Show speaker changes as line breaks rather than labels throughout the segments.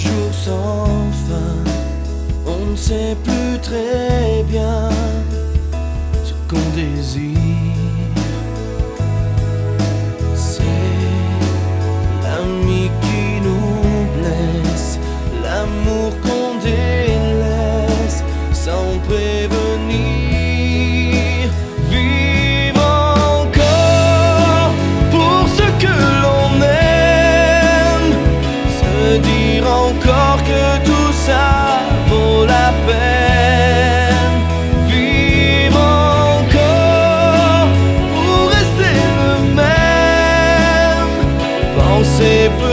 jour sans fin. On ne sait plus très bien ce qu'on désire. say.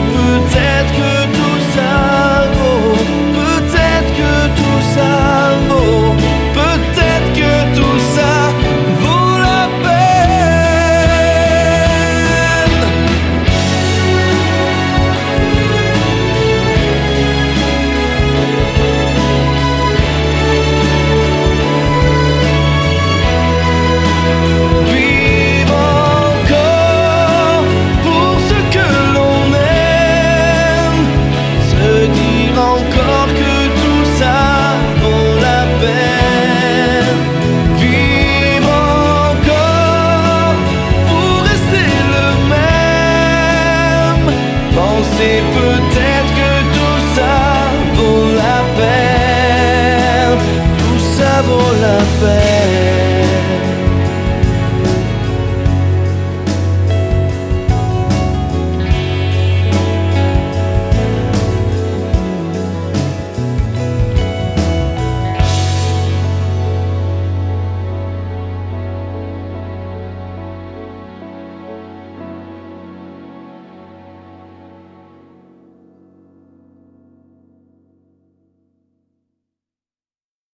put down c'est peut-être que tout ça vaut la peine, tout ça vaut la peine.